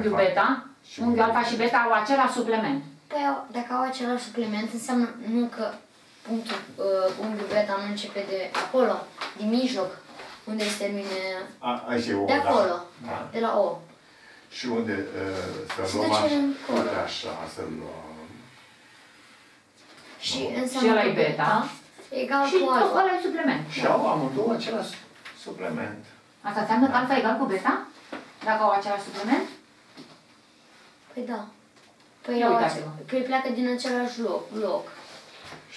unghiul fac. beta, Și unghiul alfa și beta au același supliment. Păi au- dacă au același supliment, înseamnă nu că punctul, uh, unghiul beta nu începe de acolo, din mijloc, unde se termine A, aici e O, de acolo, Da. da. de la O. Și unde uh, să Și luăm de ce așa, încolo? uite așa, să luăm. Și Nu. înseamnă Și ăla că e beta. egal Și cu tot alfa. ăla e supliment. Și au amândouă același supliment. Asta înseamnă că Da. alfa egal cu beta? Dacă au același supliment? Păi da. Păi, Ia au uitați-vă. ace- păi pleacă din același loc. loc.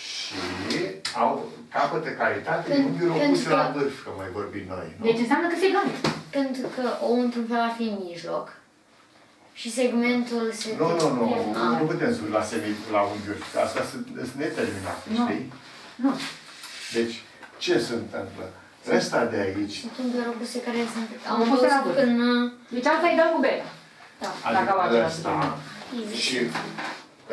Și au capătă calitate Pentru- unghiuri pentru opuse la că- vârf, că mai vorbim noi, nu? Deci înseamnă că se egale. Pentru că o într-un fel ar fi în mijloc. Și segmentul se... Nu, nu, nu, Ah. nu putem să la, semi, la unghiuri, că asta sunt, sunt neterminate, Nu. știi? Nu. Deci, ce se întâmplă? Ăsta de aici, Sunt unghiuri opuse care sunt... Am Opuse la văzut vârf. în... uh, Deci alfa egal cu beta. Da. Dacă au adică același ăsta supliment. și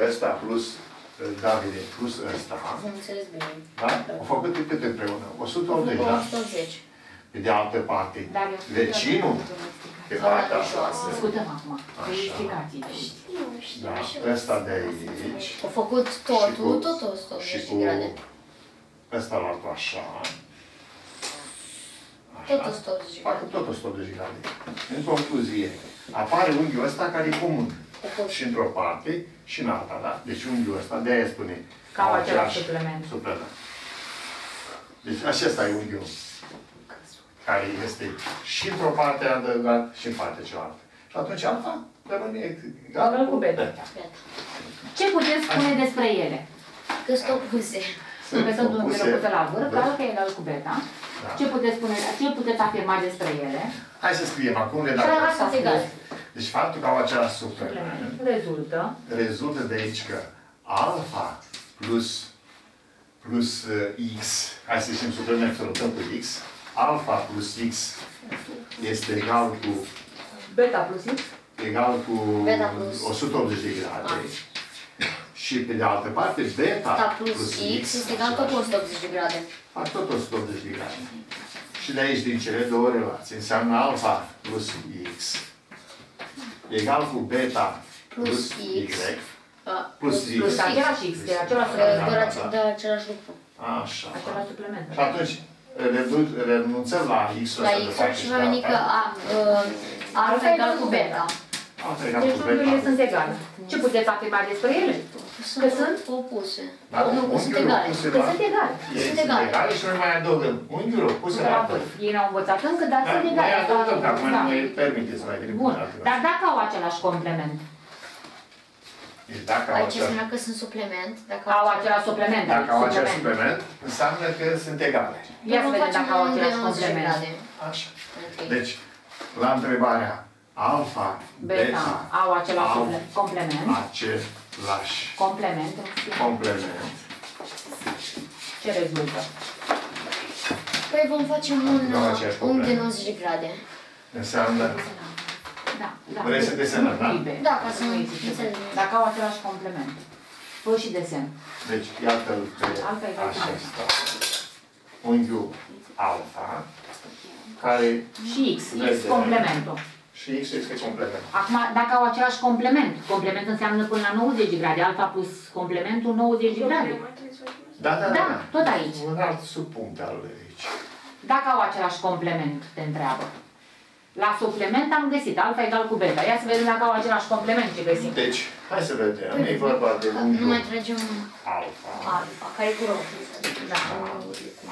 ăsta plus uh, Davide plus ăsta, Am înțeles bine. da? Au făcut cât împreună? 180, da? 180. Pe de altă parte, Dar eu- vecinul, pe Ăla partea de jos. asta, Discutăm acum. Așa. De explicații. Știu, știu. da, știu. ăsta de aici, Au făcut Și totul, cu- tot și 180 cu de grade. ăsta la altul așa, Tot așa, 180 de fac grade. tot 180 de grade. În concluzie, apare unghiul ăsta care e comun și într-o parte și în alta, da? Deci unghiul ăsta, de aia spune Ca au același supliment. supliment. Deci acesta e unghiul care este și într-o parte adăugat și în partea cealaltă. Și atunci alfa rămâne egal Egal cu beta. Beta. Ce puteți spune despre ele? Că sunt opuse. Sunt că sunt opuse. unghiuri opuse la vârf, Da. alfa egal cu beta. Da. Ce puteți spune, ce puteți afirma despre ele? Hai să scriem acum Da, redactăm. asta sunt egale. Deci faptul că au același supliment Rezultă rezultă de aici că alfa plus, plus uh, x, hai să zicem suplimentul luptăm cu x, alfa plus x este egal cu, beta plus x egal cu Beta plus- 180 de grade. Și pe de altă parte, beta Ta plus x este egal tot cu 180 de grade. fac tot 180 de grade. Și de aici, din cele două relații, înseamnă alfa plus x egal cu beta plus, Plus y x. Uh, plus x. plus același x, e același Că supliment. doar Da, ace- da. de același lucru. Așa. Același supliment. Și atunci redu- renunțăm la x-ul La ăsta de x parte și și va de veni că alta. a, uh, alfa egal cu beta. Alta egal Deci cu unghiurile beta. sunt egale. Ce puteți afirma despre ele? Sunt, Că sunt? opuse. Da, nu, că sunt unghiul egale. opuse Că la- sunt egale. Ei sunt sunt egale. egale și noi mai adăugăm unghiul opuse De la la vârf. vârf. Ei n-au învățat încă, dar Da, sunt noi egale. adăugăm, că acum Da. nu mai permite să mai venim cu Bun. altceva. Dar dacă au același complement, Deci dacă au Aici același- spunea că sunt supliment. Dacă au același supliment, dacă au același supliment. supliment, înseamnă că sunt egale. Ia să Nu vedem facem dacă au un de același 90 complement. grade. Așa. Ok. Deci, la întrebarea alfa, Beta beta, au același au suple- complement. același Complement. complement. Ce rezultă? Păi vom face un Vom face aceeași uh, unghi de problemă. 90 de grade. Înseamnă Da, da. Vrei să desenăm, da? Liber. Da, ca să Nu nu există. înțeleg. Dacă au același complement. Fă și desen. Deci, iată-l pe Alfa egal cu acesta. Unghiul alfa, care Și X, X Vede. complementul. Și x este complement. Acum, dacă au același complement, complement înseamnă până la 90 de grade, alfa plus complementul 90 de grade. Da, da, Da, tot aici. Un alt subpunct al aici. Dacă au același complement, te întreabă. La suplement am găsit alfa egal cu beta. Ia să vedem dacă au același complement ce găsim. Deci, hai să vedem. E vorba de Nu mai unghiul tragem alfa. alfa, care e cu roșu. Da.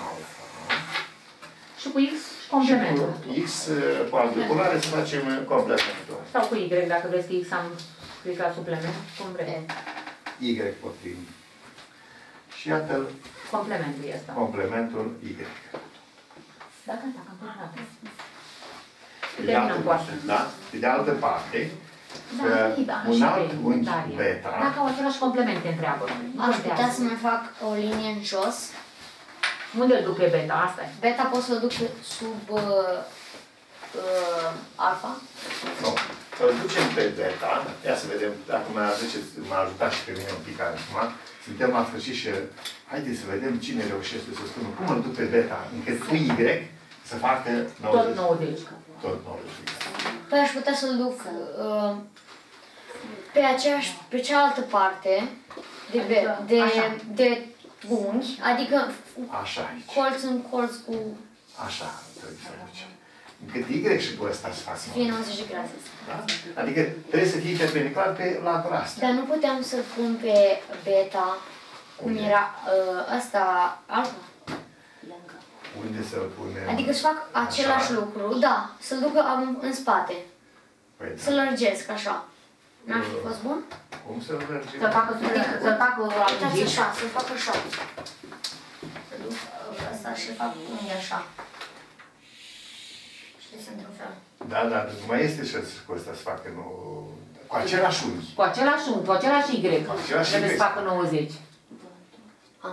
Alfa. Și cu X și complementul. Și cu X cu alte culoare să facem complementul. Sau cu Y, dacă vreți că X am scris la suplement, cum vreți. Y potrivim. Și iată Complementul este. complementul Y. Da, gata, că am terminat. Pe de Terminăm altă cu asta. parte, da? Pe de altă parte, Da, că da, un așa alt e, unghi Daria. beta, Dacă au același complement, te întreabă. Aș putea să mai fac o linie în jos. Unde îl duc pe beta? Asta e. Beta pot să-l duc sub uh, uh, alfa. nu, îl ducem pe beta, ia să vedem dacă mă aduceți, m-a ajutat și pe mine un pic acum, suntem la sfârșit și haideți să vedem cine reușește să spună cum îl duc pe beta, încât cu Y să facă 90. Tot 90. Tot 90. Păi aș putea să-l duc uh, pe aceeași, pe cealaltă parte de, be, Adică, de, așa. de unghi, adică Așa aici. colț în colț cu Așa trebuie să duci. Încât Y și cu ăsta să facă. fie 90 de grade. Da? Adică trebuie să fie perpendicular pe latura asta. Dar nu puteam să-l pun pe beta, cum Unde? era uh, ăsta, alfa. Unde să-l punem? Adică să fac același Așa. lucru, da, să-l ducă în, în spate, Păi, să lărgesc așa. N-ar fi fost bun? Cum să-l mergem? Să facă subiect, să facă Uitați alungici. așa, să-l fac așa. Să duc uh, asta și fac unghi așa. Știți, într-un fel. Da, da, mai este și cu ăsta să facă nu... Cu același unghi. Cu același unghi, cu același Y. Cu același Trebuie Y. să facă 90. Ah,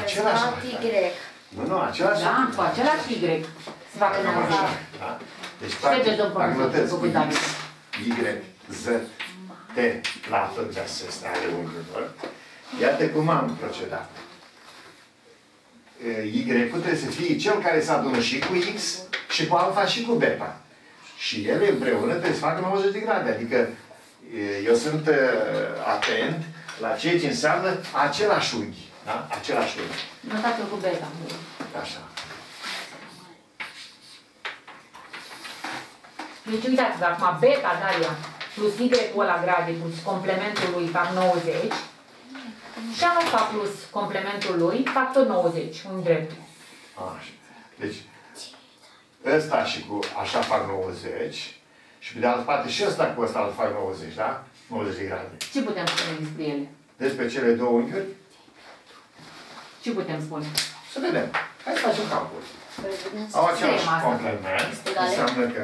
Același rezultat așa. Y. Nu, nu, același Da, cu același Y. Să facă 90. Da? Deci, Ștergeți, domnul practic, profesor, notezi făcut X, David. Y, Z, T, laturi de acestea ale unghiurilor. Iată cum am procedat. Y trebuie să fie cel care se adună și cu X, și cu alfa, și cu beta. Și ele împreună trebuie să facă 90 de grade. Adică e, eu sunt uh, atent la ceea ce înseamnă același unghi. Da? Același unghi. Notați-l cu beta. Așa. Deci uitați-vă acum, beta Daria plus Y-ul la grade plus complementul lui fac 90 și alfa plus complementul lui fac tot 90, un drept. Așa. Deci, ăsta și cu așa fac 90 și pe de altă parte și ăsta cu ăsta îl fac 90, da? 90 de grade. Ce putem spune despre ele? Despre cele două unghiuri, Ce putem spune? să vedem. Hai să facem calcul. Păi, vedeți? Au același Scriem asta. complement, Este egale? înseamnă că,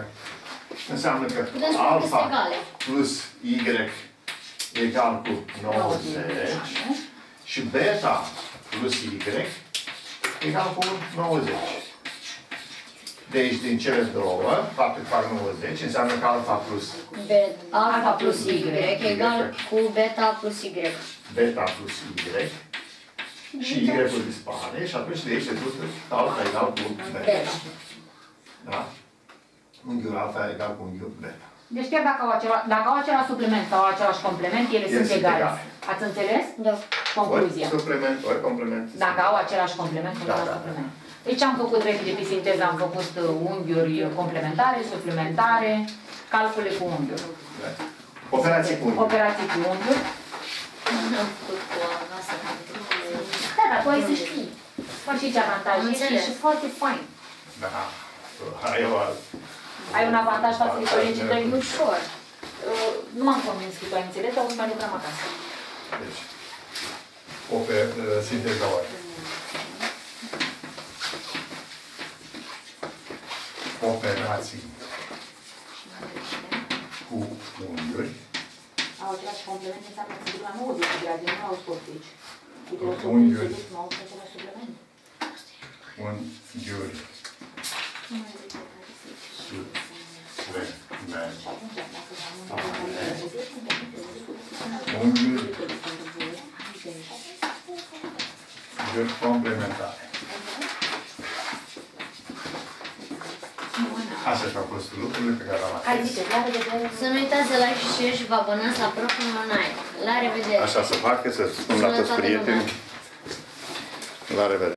înseamnă că Putem spune că este alfa egale. plus Y egal cu 90 și beta plus Y egal cu 90. Deci, din cele două, faptul că fac 90, înseamnă că alfa plus Bet, alfa plus Y egal cu beta plus Y. beta plus Y și Y-ul dispare și atunci de aici se duce alfa egal cu beta. Beta. Da? Unghiul alfa egal cu unghiul beta. Deci chiar dacă au, acela, dacă au același supliment sau au același complement, ele Ele sunt sunt egale. egale. Ați înțeles? Da. Concluzia. Ori supliment, ori complement. Dacă au același complement, sunt Da, același da, da. supliment. Deci am făcut repede pe sinteză, am făcut uh, unghiuri complementare, suplimentare, calcule cu unghiuri. Operație cu unghiul. Operații cu unghiuri. Am făcut cu a noastră. Da, dar tu ai să știi. Faci și ce avantaje Am și înțeles. și foarte fain. Da. Hai o alt. Ai un avantaj față de colegii tăi. Ușor. Uh, Nu m-am convins că tu ai înțeles, dar o să mai lucrăm acasă. Deci, oper, sinteza ori. Operații cu unghiuri. Au același complement, înseamnă că se duc la 90 de grade, nu au scos aici. Uite, o să Unghiuri. nu au același supliment. Unghiuri. Supliment. Și atunci, dacă am Unghiuri. Unghiuri complementare. Astea au fost lucrurile pe care le-am Care atins. ziceți? La revedere! Să nu uitați să like și share și vă abonați la Profil Online. La revedere! Așa să facă, să spun la toți Sănătate prietenii. lumea. La revedere!